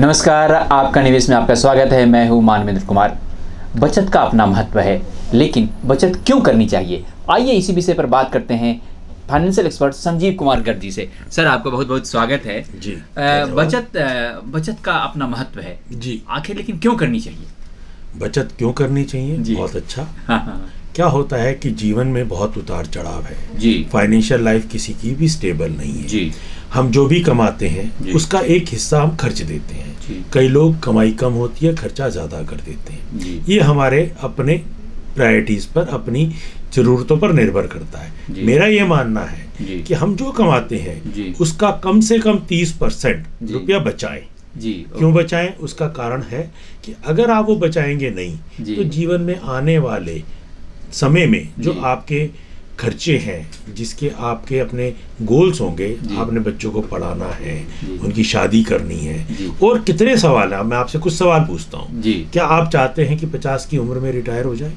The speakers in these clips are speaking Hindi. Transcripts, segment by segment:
नमस्कार आपका निवेश में आपका स्वागत है। मैं हूँ मानवेंद्र कुमार। बचत का अपना महत्व है लेकिन बचत क्यों करनी चाहिए? आइए इसी विषय पर बात करते हैं फाइनेंशियल एक्सपर्ट संजीव कुमार गर्ग जी से। सर आपका बहुत बहुत स्वागत है। जी बचत बचत का अपना महत्व है। जी। आखिर लेकिन क्यों करनी चाहिए? बचत क्यों करनी चाहिए? जी। बहुत अच्छा। हाँ हाँ। क्या होता है कि जीवन में बहुत उतार चढ़ाव है? जी। फाइनेंशियल लाइफ किसी की भी स्टेबल नहीं है। जी। हम जो भी कमाते हैं उसका एक हिस्सा हम खर्च देते हैं। कई लोग कमाई कम होती है खर्चा ज़्यादा कर देते हैं। ये हमारे अपने प्रायोरिटीज पर अपनी ज़रूरतों पर निर्भर करता है। मेरा ये मानना है। कि हम जो कमाते हैं उसका कम से कम तीस परसेंट रुपया बचाएँ। जी क्यों बचाएँ? उसका कारण है कि अगर आप वो बचाएँगे नहीं तो जीवन में आने वाले समय में जो आपके खर्चे हैं जिसके आपके अपने गोल्स होंगे आपने बच्चों को पढ़ाना है उनकी शादी करनी है। और कितने सवाल हैं मैं आपसे कुछ सवाल पूछता हूँ। क्या आप चाहते हैं कि पचास की उम्र में रिटायर हो जाए?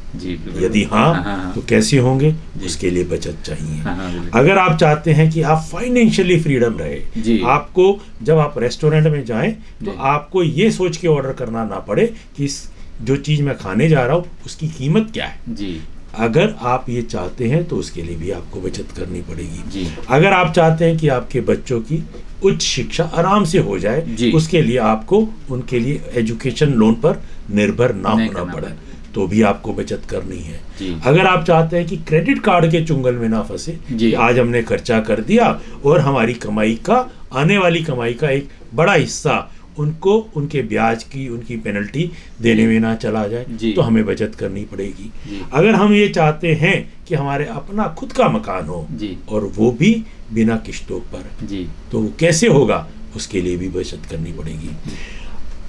यदि हाँ, हाँ, हाँ, तो कैसे होंगे? उसके लिए बचत चाहिए। हाँ, हाँ। अगर आप चाहते हैं कि आप फाइनेंशियली फ्रीडम रहे आपको जब आप रेस्टोरेंट में जाए तो आपको ये सोच के ऑर्डर करना ना पड़े कि इस जो चीज़ मैं खाने जा रहा हूँ उसकी कीमत क्या है? जी। अगर आप ये चाहते हैं तो उसके लिए भी आपको बचत करनी पड़ेगी। अगर आप चाहते हैं कि आपके बच्चों की उच्च शिक्षा आराम से हो जाए उसके लिए आपको उनके लिए एजुकेशन लोन पर निर्भर ना होना पड़े पड़े। तो भी आपको बचत करनी है। अगर आप चाहते हैं कि क्रेडिट कार्ड के चुंगल में ना फंसे आज हमने खर्चा कर दिया और हमारी कमाई का आने वाली कमाई का एक बड़ा हिस्सा उनको उनके ब्याज की उनकी पेनल्टी देने में ना चला जाए तो हमें बचत करनी पड़ेगी। अगर हम ये चाहते हैं कि हमारे अपना खुद का मकान हो और वो भी बिना किश्तों पर तो वो कैसे होगा उसके लिए भी बचत करनी पड़ेगी।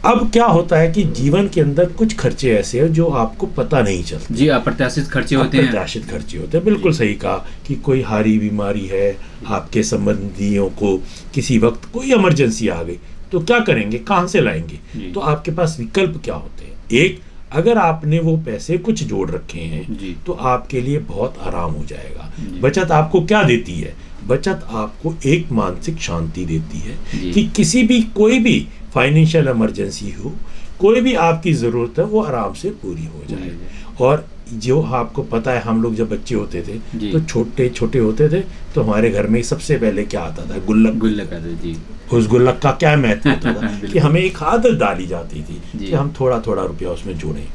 अब क्या होता है कि जीवन के अंदर कुछ खर्चे ऐसे हैं जो आपको पता नहीं चलते। जी अप्रत्याशित खर्चे होते हैं। अप्रत्याशित खर्चे होते हैं बिल्कुल सही कहा कि कोई हारी बीमारी है आपके संबंधियों को किसी वक्त कोई इमरजेंसी आ गई तो क्या करेंगे? कहाँ से लाएँगे? तो आपके पास विकल्प क्या होते हैं? एक अगर आपने वो पैसे कुछ जोड़ रखे हैं तो आपके लिए बहुत आराम हो जाएगा। बचत आपको क्या देती है? बचत आपको एक मानसिक शांति देती है कि किसी भी कोई भी फाइनेंशियल इमरजेंसी हो कोई भी आपकी ज़रूरत है वो आराम से पूरी हो जाए। और जो आपको पता है हम लोग जब बच्चे होते थे तो छोटे छोटे होते थे तो हमारे घर में सबसे पहले क्या आता था? गुल्लक। गुल्लक का तो जी। उस गुल्लक का क्या महत्व होता था कि हमें एक आदत डाली जाती थी कि हम थोड़ा थोड़ा रुपया उसमें जोड़ें।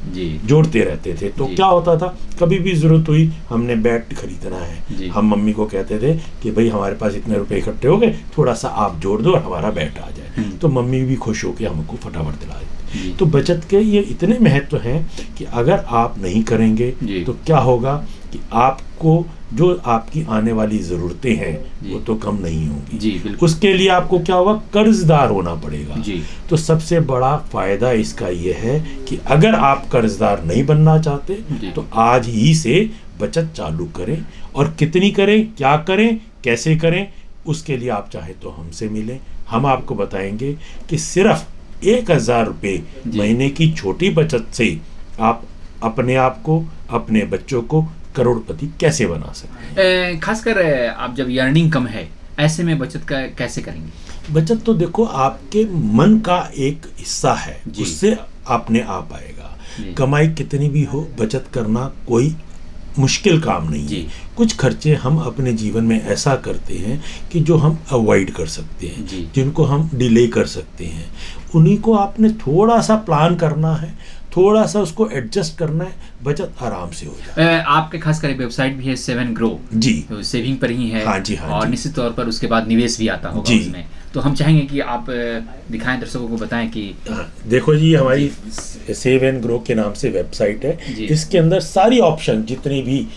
जोड़ते रहते थे। तो क्या होता था? कभी भी ज़रूरत हुई हमने बैट खरीदना है। हम मम्मी को कहते थे कि भाई हमारे पास इतने रुपए इकट्ठे हो गए थोड़ा सा आप जोड़ दो और हमारा बैट आ जाए। हम्म। तो मम्मी भी खुश होकर हमको फटाफट दिला देती। तो बचत के ये इतने महत्व हैं कि अगर आप नहीं करेंगे तो क्या होगा? कि आपको जो आपकी आने वाली ज़रूरतें हैं वो तो कम नहीं होंगी। जी उसके लिए आपको क्या होगा? कर्जदार होना पड़ेगा। जी। तो सबसे बड़ा फ़ायदा इसका यह है कि अगर आप कर्जदार नहीं बनना चाहते तो आज ही से बचत चालू करें। और कितनी करें? क्या करें? कैसे करें? उसके लिए आप चाहे तो हमसे मिलें। हम आपको बताएँगे कि सिर्फ़ एक हज़ार रुपये महीने की छोटी बचत से आप अपने आप को अपने बच्चों को करोड़पति कैसे बना सकते हैं? खासकर आप जब अर्निंग कम है ऐसे में बचत का कैसे करेंगे? बचत तो देखो आपके मन का एक हिस्सा है जी। उससे अपने आप आएगा। कमाई कितनी भी हो बचत करना कोई मुश्किल काम नहीं है। कुछ खर्चे हम अपने जीवन में ऐसा करते हैं कि जो हम अवॉइड कर सकते हैं जिनको हम डिले कर सकते हैं। उन्हीं को आपने थोड़ा सा प्लान करना है थोड़ा सा उसको एडजस्ट करना है बचत आराम से हो जाए। आपके खासकर एक वेबसाइट भी है सेवन ग्रो जी। तो सेविंग पर ही है। हाँ जी, हाँ और निश्चित तौर पर उसके बाद निवेश भी आता होगा जी। उसमें। तो हम चाहेंगे कि आप दिखाएँ दर्शकों को बताएँ कि हाँ, देखो जी हमारी सेव एंड ग्रो के नाम से वेबसाइट है। इसके अंदर सारी ऑप्शन जितनी भी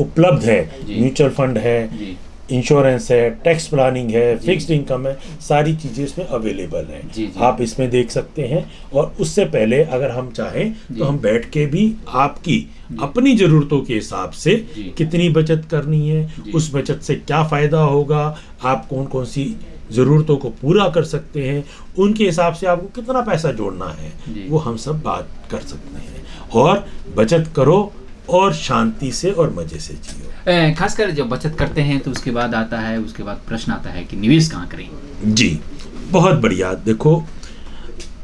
उपलब्ध है म्यूचुअल फंड है जी। इंश्योरेंस है टैक्स प्लानिंग है फिक्स्ड इनकम है सारी चीज़ें इसमें अवेलेबल हैं। जी, जी। आप इसमें देख सकते हैं और उससे पहले अगर हम चाहें तो हम बैठ के भी आपकी अपनी ज़रूरतों के हिसाब से कितनी बचत करनी है उस बचत से क्या फ़ायदा होगा आप कौन कौन सी ज़रूरतों को पूरा कर सकते हैं उनके हिसाब से आपको कितना पैसा जोड़ना है वो हम सब बात कर सकते हैं। और बचत करो और शांति से और मज़े से जियो। खासकर जब बचत करते हैं तो उसके बाद आता है उसके बाद प्रश्न आता है कि निवेश कहाँ करें? जी बहुत बढ़िया। देखो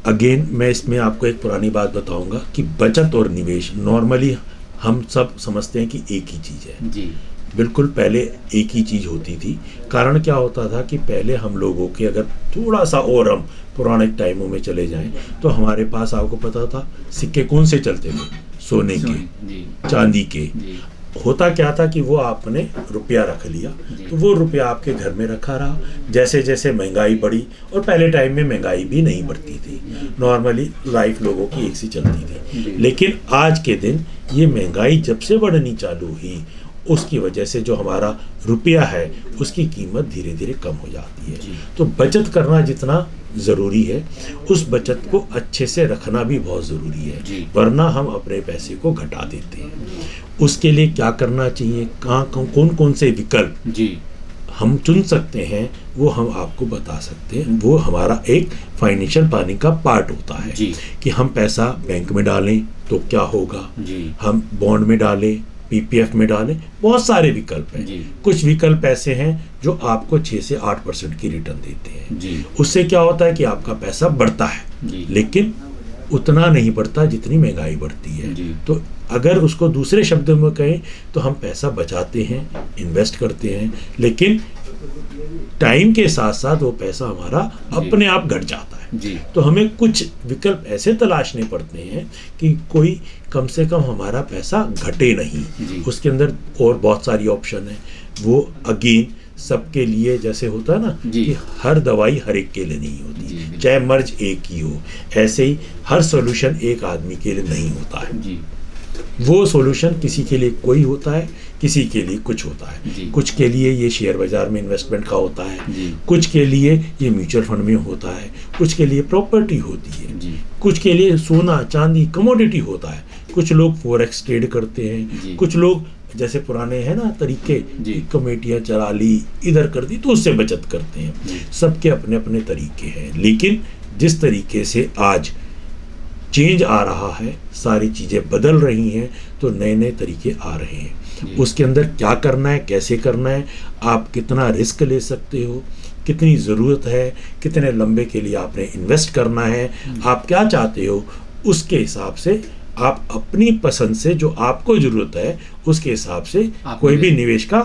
अगेन मैं इसमें आपको एक पुरानी बात बताऊँगा कि बचत और निवेश नॉर्मली हम सब समझते हैं कि एक ही चीज़ है। जी। बिल्कुल पहले एक ही चीज़ होती थी। कारण क्या होता था कि पहले हम लोगों के अगर थोड़ा सा और हम पुराने टाइमों में चले जाएँ तो हमारे पास आपको पता था सिक्के कौन से चलते थे? सोने के चांदी के होता क्या था कि वो आपने रुपया रख लिया तो वो रुपया आपके घर में रखा रहा। जैसे जैसे महँगाई बढ़ी और पहले टाइम में महँगाई भी नहीं बढ़ती थी। नॉर्मली लाइफ लोगों की एक सी चलती थी। लेकिन आज के दिन ये महँगाई जब से बढ़नी चालू हुई उसकी वजह से जो हमारा रुपया है उसकी कीमत धीरे धीरे कम हो जाती है। तो बचत करना जितना ज़रूरी है। उस बचत को अच्छे से रखना भी बहुत ज़रूरी है। वरना हम अपने पैसे को घटा देते हैं। उसके लिए क्या करना चाहिए? कहाँ कौन कौन से विकल्प जी। हम चुन सकते हैं वो हम आपको बता सकते हैं। वो हमारा एक फाइनेंशियल प्लानिंग का पार्ट होता है जी। कि हम पैसा बैंक में डालें तो क्या होगा? जी। हम बॉन्ड में डालें पीपीएफ में डालें बहुत सारे विकल्प हैं। कुछ विकल्प ऐसे हैं जो आपको 6 से आठ परसेंट की रिटर्न देते हैं। उससे क्या होता है कि आपका पैसा बढ़ता है लेकिन उतना नहीं बढ़ता जितनी महँगाई बढ़ती है। तो अगर उसको दूसरे शब्दों में कहें तो हम पैसा बचाते हैं इन्वेस्ट करते हैं लेकिन टाइम के साथ साथ वो पैसा हमारा अपने आप घट जाता है। जी। तो हमें कुछ विकल्प ऐसे तलाशने पड़ते हैं कि कोई कम से कम हमारा पैसा घटे जी। नहीं उसके अंदर और बहुत सारी ऑप्शन है। वो अगेन सबके लिए जैसे होता है ना कि हर दवाई हर एक के लिए नहीं होती। चाहे मर्ज एक ही हो ऐसे ही हर सोल्यूशन एक आदमी के लिए नहीं होता है। जी। वो सॉल्यूशन किसी के लिए कोई होता है किसी के लिए कुछ होता है। कुछ के लिए ये शेयर बाज़ार में इन्वेस्टमेंट का होता है कुछ के लिए ये म्यूचुअल फंड में होता है कुछ के लिए प्रॉपर्टी होती है। कुछ के लिए सोना चांदी कमोडिटी होता है। कुछ लोग फॉरेक्स ट्रेड करते हैं कुछ लोग जैसे पुराने हैं ना तरीके कमेटियाँ चला ली इधर कर दी तो उससे बचत करते हैं। सबके अपने अपने तरीके हैं। लेकिन जिस तरीके से आज चेंज आ रहा है सारी चीज़ें बदल रही हैं तो नए नए तरीके आ रहे हैं। उसके अंदर क्या करना है कैसे करना है आप कितना रिस्क ले सकते हो कितनी ज़रूरत है कितने लंबे के लिए आपने इन्वेस्ट करना है आप क्या चाहते हो उसके हिसाब से आप अपनी पसंद से जो आपको ज़रूरत है उसके हिसाब से कोई भी निवेश- का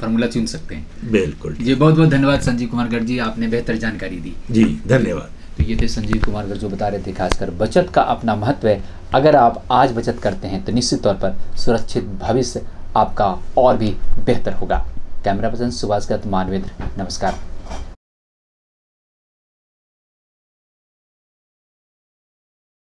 फॉर्मूला चुन सकते हैं। बिल्कुल। जी बहुत बहुत धन्यवाद संजीव कुमार गर्ग जी आपने बेहतर जानकारी दी। जी धन्यवाद। तो ये थे संजीव कुमार गर्जो बता रहे थे, खासकर बचत का अपना महत्व है। अगर आप आज बचत करते हैं तो निश्चित तौर पर सुरक्षित भविष्य आपका और भी बेहतर होगा। कैमरा पर्सन सुभाष गत मानवेंद्र, नमस्कार।